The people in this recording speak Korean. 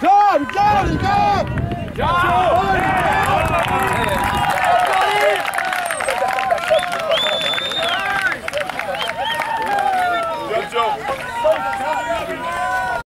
John, John, John! John! John! John!